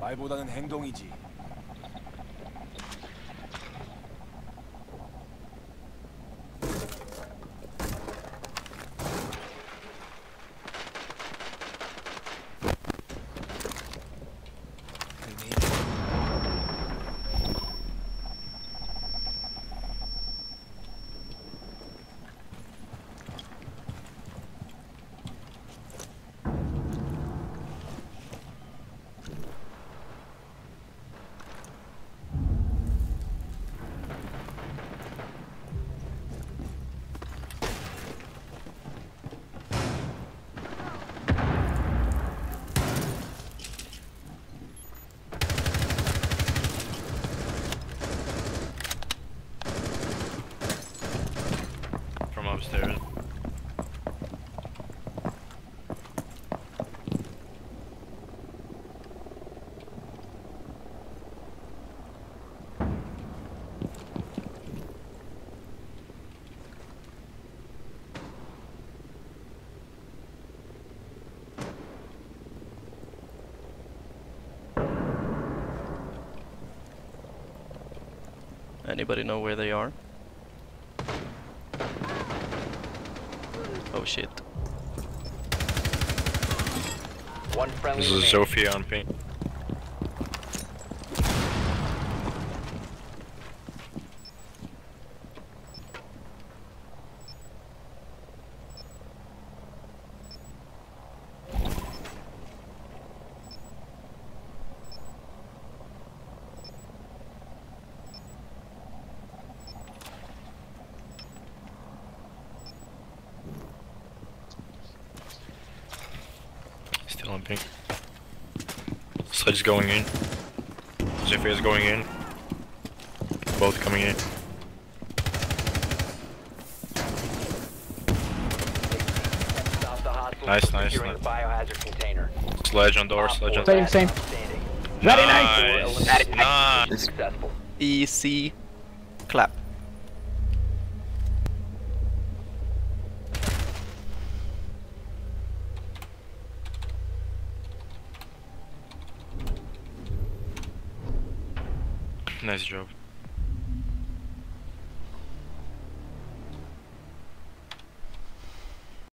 말보다는 행동이지. Anybody know where they are? Oh shit. One friendly This is remaining. Sophia on ping. Still on. Sledge going in. Zephyr is going in. Both coming in. Stop the hostiles Nice, nice, securing nice. the biohazard container. Sledge on door, sledge on Same, same. Standing. Very nice. Nice. Nice. Successful. Easy clap. Nice job.